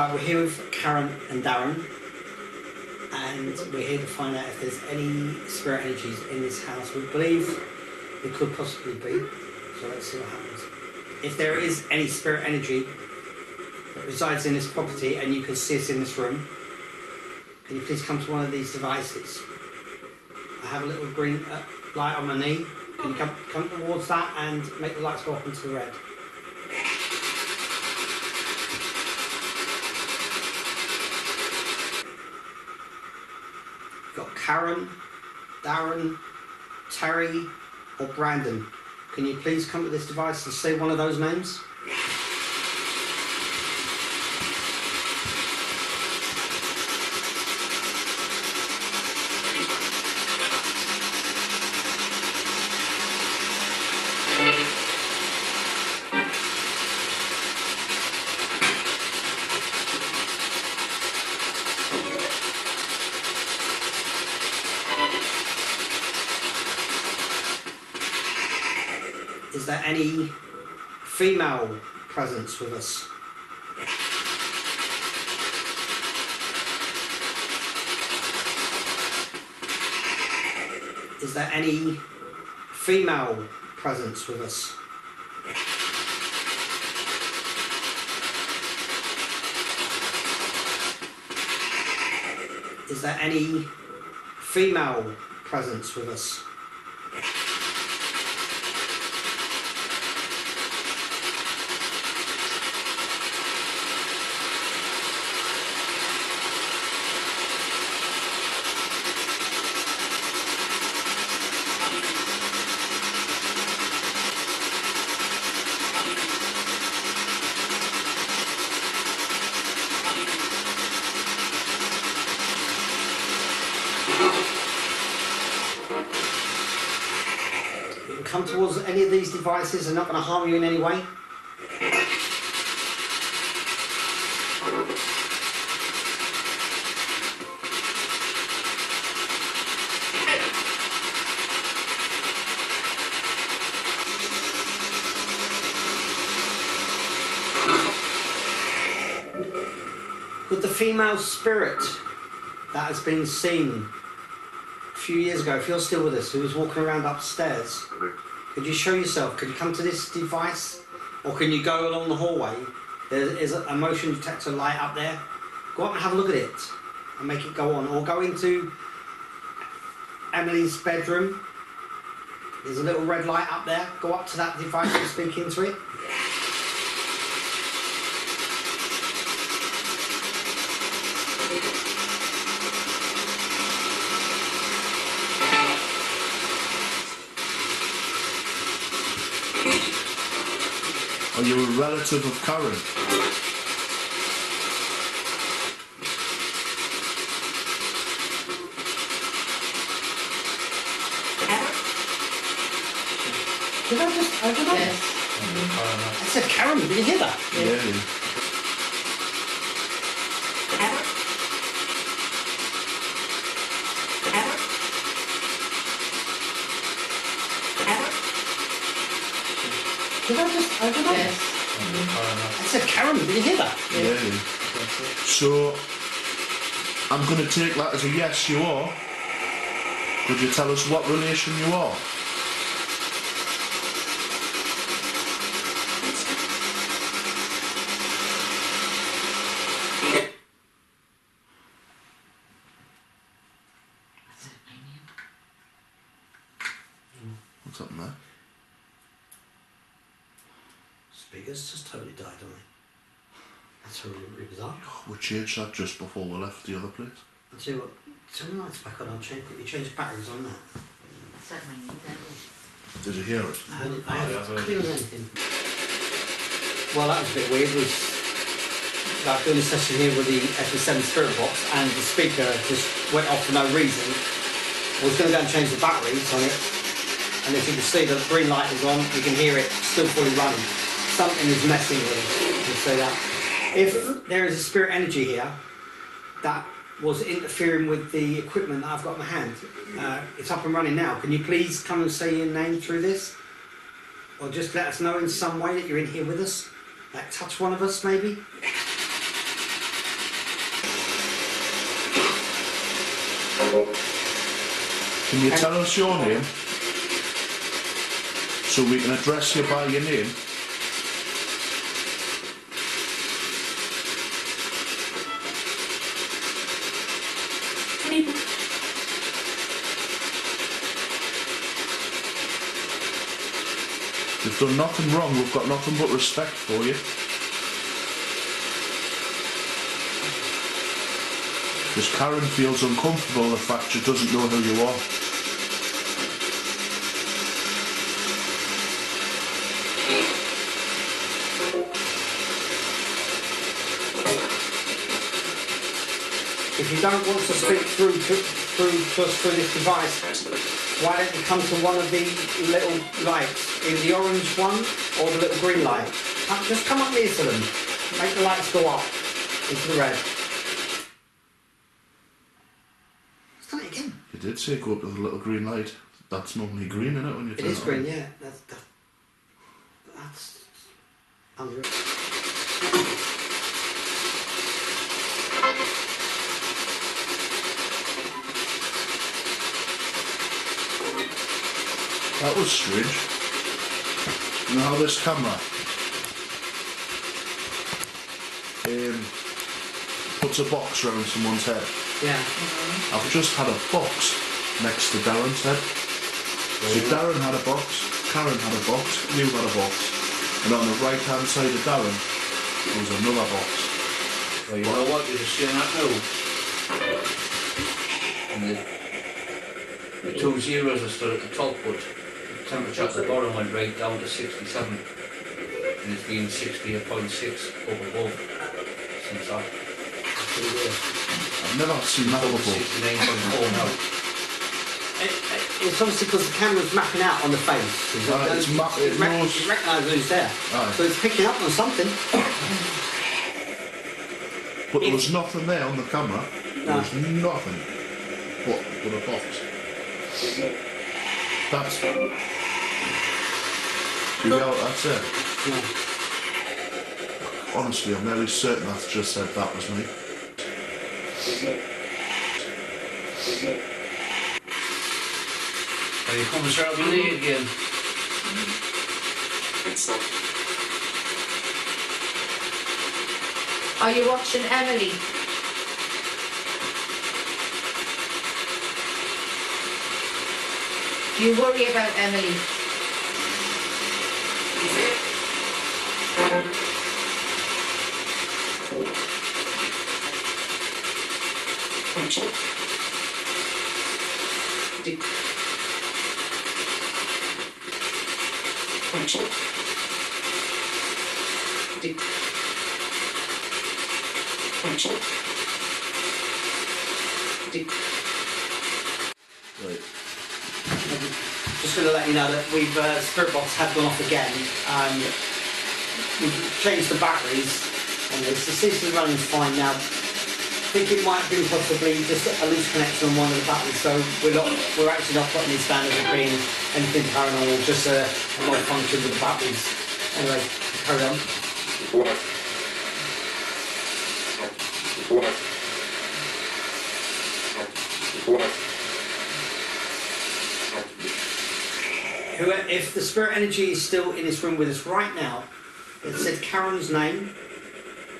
Right, we're here with Karen and Darren, and we're here to find out if there's any spirit energies in this house. We believe there could possibly be, so let's see what happens. If there is any spirit energy that resides in this property and you can see us in this room, can you please come to one of these devices? I have a little green uh, light on my knee. Can you come, come towards that and make the lights go up into the red? got Karen, Darren, Terry, or Brandon. Can you please come to this device and say one of those names? Any female presence with us? Is there any female presence with us? Is there any female presence with us? You can come towards any of these devices, they're not going to harm you in any way. With the female spirit that has been seen a few years ago, if you're still with us, who was walking around upstairs, could you show yourself? Could you come to this device? Or can you go along the hallway? There is a motion detector light up there. Go up and have a look at it and make it go on. Or go into Emily's bedroom. There's a little red light up there. Go up to that device and speak into it. Are you a relative of Karen? Did I just. I don't know. I said Karen, did you hear that? Yeah. Did I just. I don't know. I said Karen, did you hear that? Yeah. So, I'm going to take that as a yes, you are. Could you tell us what relation you are? What's happened there? Speakers just totally died on me. That's really bizarre. We changed that just before we left the other place. I'll tell you what, turn the lights back on, I'll change, quickly change the batteries on that. Did you hear it? I heard it, I haven't clear as anything. Well, that was a bit weird, was like doing a session here with the FS7 Spirit Box and the speaker just went off for no reason. I was going to go and change the batteries on it, and if you can see the green light is on, you can hear it still fully running. Something is messing with it, let's say that if there is a spirit energy here that was interfering with the equipment that I've got in my hand, uh, it's up and running now. Can you please come and say your name through this? Or just let us know in some way that you're in here with us? Like touch one of us maybe? Can you tell us your name? So we can address you by your name? You've done nothing wrong, we've got nothing but respect for you. Because Karen feels uncomfortable the fact she doesn't know who you are. If you don't want to speak through to, through us through this device, why don't you come to one of the little lights, either the orange one or the little green light? Come- Just come up near to them. Make the lights go up into the red. Start it again. You did say go up to the little green light. That's normally green, isn't it, when you It turn is on? green, yeah. That's, that, that's unreal. That was strange. Now this camera um, puts a box around someone's head? Yeah. I've just had a box next to Darren's head. So Darren had a box, Karen had a box, you had a box, and on the right hand side of Darren was another box. Well, you know what? You're just seeing that now. And the, the two zeros are still at the top, but the temperature at the bottom went right down to 67. And it's been 68.6 up above since that. I've never seen that before. 69.4 now. It, it- it's obviously because the camera's mapping out on the face. It, Right, it's ma- it rec- knows- it recognises who's there. Aye. So it's picking up on something. But there was nothing there on the camera. There No. was nothing but, but a box. That's. You know, that's it. Yeah. Honestly, I'm nearly certain that's just said that was me. Are you coming straight up in there again? Are you watching Emily? Do you worry about Emily? Do- Do- Do- Right. Just going to let you know that we've uh, spirit box had gone off again, and we've changed the batteries on this. The system's running fine now. I think it might have been possibly just a loose connection on one of the batteries, so we're not we're actually not putting this down as being anything paranormal, just a, a malfunction with the batteries. Anyway, carry on. If the spirit energy is still in this room with us right now, it said Karen's name,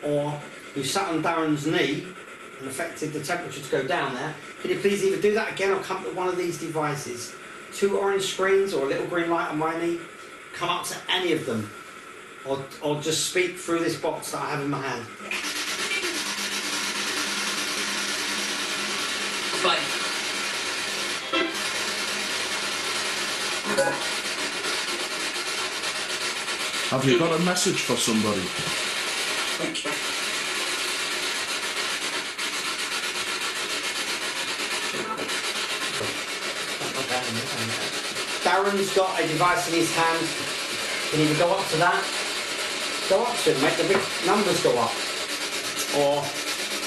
or who sat on Darren's knee and affected the temperature to go down there, can you please either do that again or come to one of these devices? Two orange screens or a little green light on my knee? Come up to any of them. Or, or just speak through this box that I have in my hand. Fine. Have you got a message for somebody? Thank you. Darren's got a device in his hand. Can either go up to that, go up to it, make the big numbers go up, or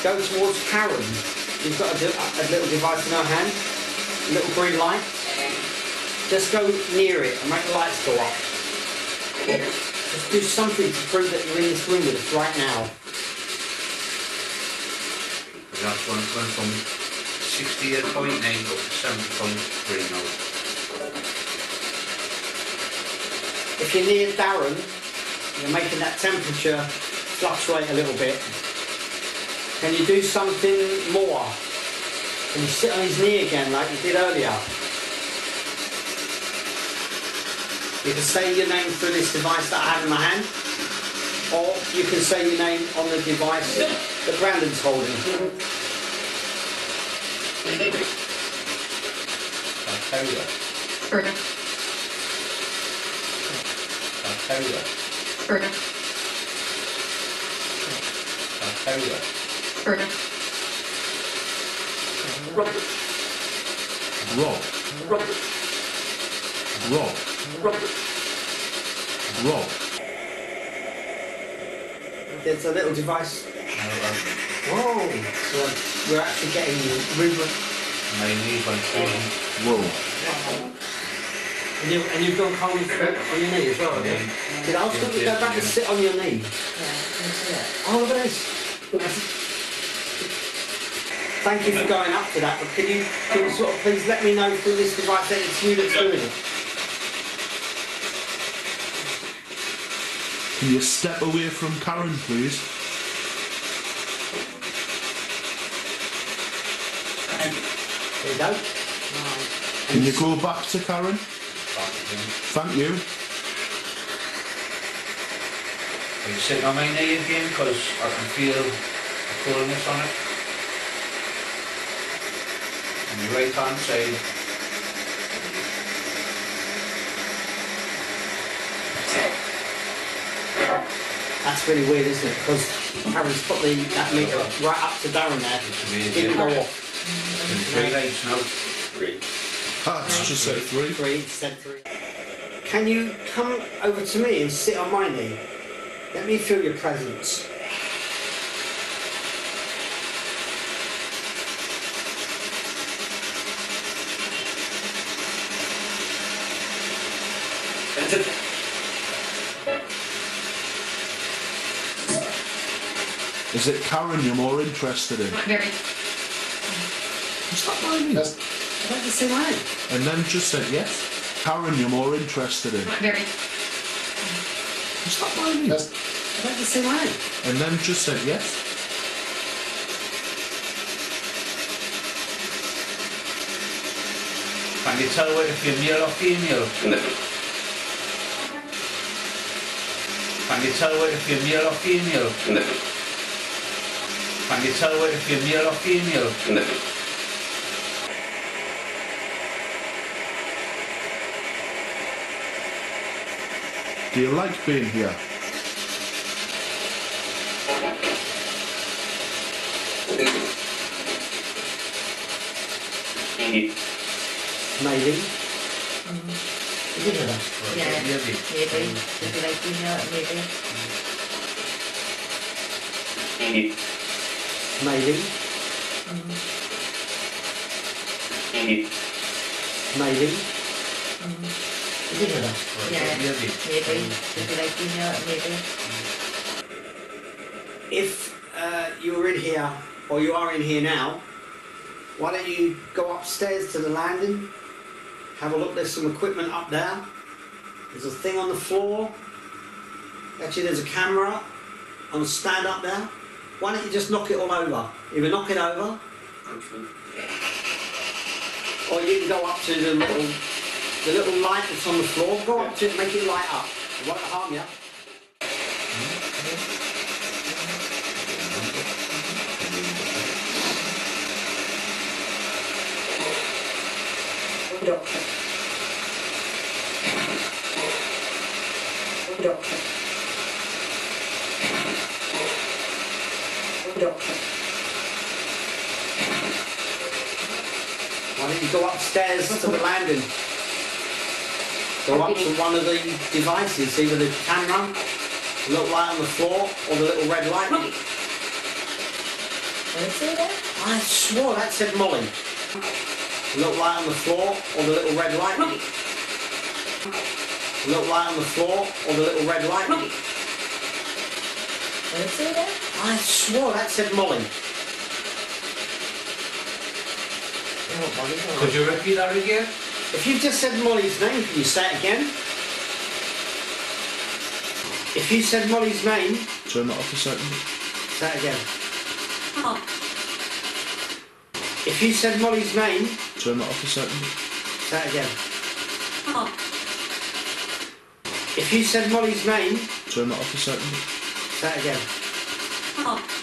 go towards Karen. She's got a, a little device in her hand, a little green light. Just go near it and make the lights go up. Just do something to prove that you're in this room with us right now. That's one went from sixty-eight point nine up to seventy point three now. If you're near Darren, you're making that temperature fluctuate a little bit. Can you do something more? Can you sit on his knee again like you did earlier? You can say your name through this device that I have in my hand, or you can say your name on the device that Brandon's holding. I'll tell you, Burger, I'll tell you, burger, I'll tell you. burger, Rob. Rob. Rob. A little device. Whoa! So we're actually getting movement. My knees went through. Whoa. And, you, and you've gone cold on your knee as well, have you? Did I ask you to go back and sit on your knee? Oh, look at this. Thank you for going up to that, but can you, can you sort of please let me know through this device that it's you that's doing it? Can you step away from Karen, please? There you go. Can you go back to Karen? Thank you. Are you sitting on my knee again? Because I can feel the coolness on it. On the right hand side. That's really weird, isn't it? Because Karen's put the, that meter right up to Darren there. It didn't go off. There's three lights now. Ah, it's just said three. Three, said three. Can you come over to me and sit on my knee? Let me feel your presence. Is it Karen you're more interested in? very, Stop by me. I'd like to see mine. And then just said yes. Karen you're more interested in. very, Stop by me. I'd like to see mine. And then just said yes. Can you tell if you're male or female? Can you tell if you're male or female? Can you tell if you're male or female? Do you like being here? Maybe. You did hear that? yeah, Maybe. maybe, would you like to know, maybe, Maybe. Maybe. You did hear that? yeah, Maybe. maybe, would you like to know, maybe, If uh, you're in here, or you are in here now, why don't you go upstairs to the landing? Have a look, there's some equipment up there. There's a thing on the floor. Actually, there's a camera on a stand up there. Why don't you just knock it all over? Either knock it over, or you can go up to the little, the little light that's on the floor. Go up to it, make it light up. It won't harm you. doctor. Doctor. Why don't you go upstairs to the landing? Go up to one of the devices, either the camera, the little light on the floor, or the little red light. Did it say that? I swore that said Molly. The little light on the floor, or the little red light. The little light on the floor, or the little red light. Did it say that? I swore that said Molly. You know what Molly does? Could you repeat that again? If you just said Molly's name, can you say it again? If you said Molly's name, Turn that off a second. say it again. If you said Molly's name, Turn that off a second. say it again. If you said Molly's name, Turn that off a second. say it again.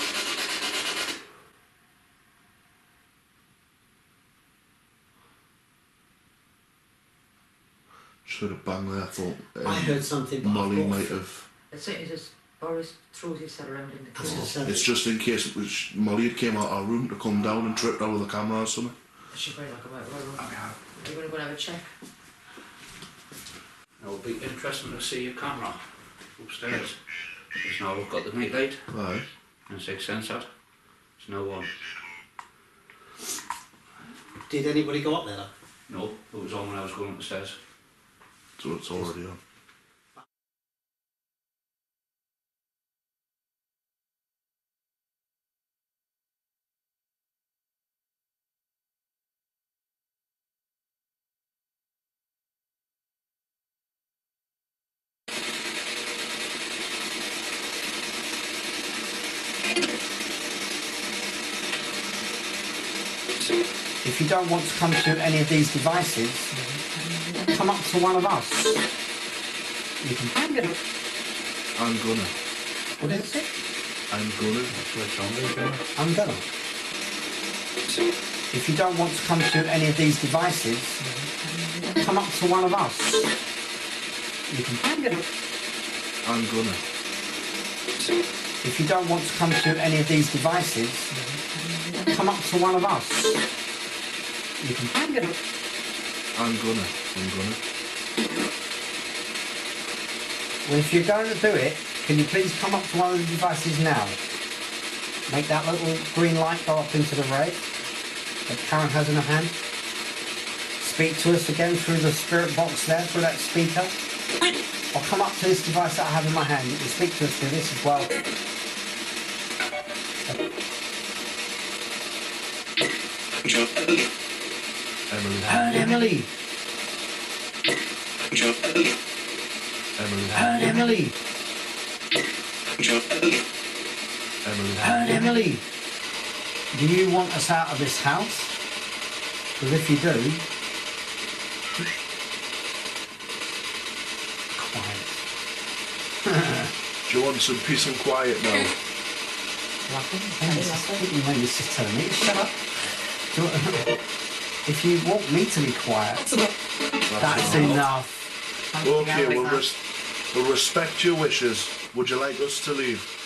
Should have banged there. I thought um, I heard something, but Molly thought- might have. As soon as it's Boris throws his head around in the I was corner. It's just in case it was Molly had came out of our room to come down and tripped over the camera or something. She's very like a right road. You're going to go and have a check. It would be interesting to see your camera upstairs. Because now we've got the night light Aye. and six sensor. There's no one. Did anybody go up there? No, it was on when I was going up the stairs. So it's already on. If you don't want to come to any of these devices, come up to one of us. You can. I'm going to... I'm gonna. What is it? I'm gonna. Which one is it? I'm gonna. If you don't want to come to any of these devices, come up to one of us. You can. I'm going to... I'm gonna. If you don't want to come to any of these devices, come up to one of us. You can. I'm going to... I'm gonna. I'm gonna. Well, if you're going to do it, can you please come up to one of the devices now? Make that little green light go up into the red that Karen has in her hand. Speak to us again through the spirit box there, through that speaker. I'll come up to this device that I have in my hand. You can speak to us through this as well. Emily. Helen Emily! Emily. Helen Emily! Emily. Helen Emily! Do you want us out of this house? Because if you do, quiet. Do you want some peace and quiet now? You know, you're just telling me to shut up. Do you- If you want me to be quiet, that's enough. Okay, we'll, res- we'll respect your wishes. Would you like us to leave?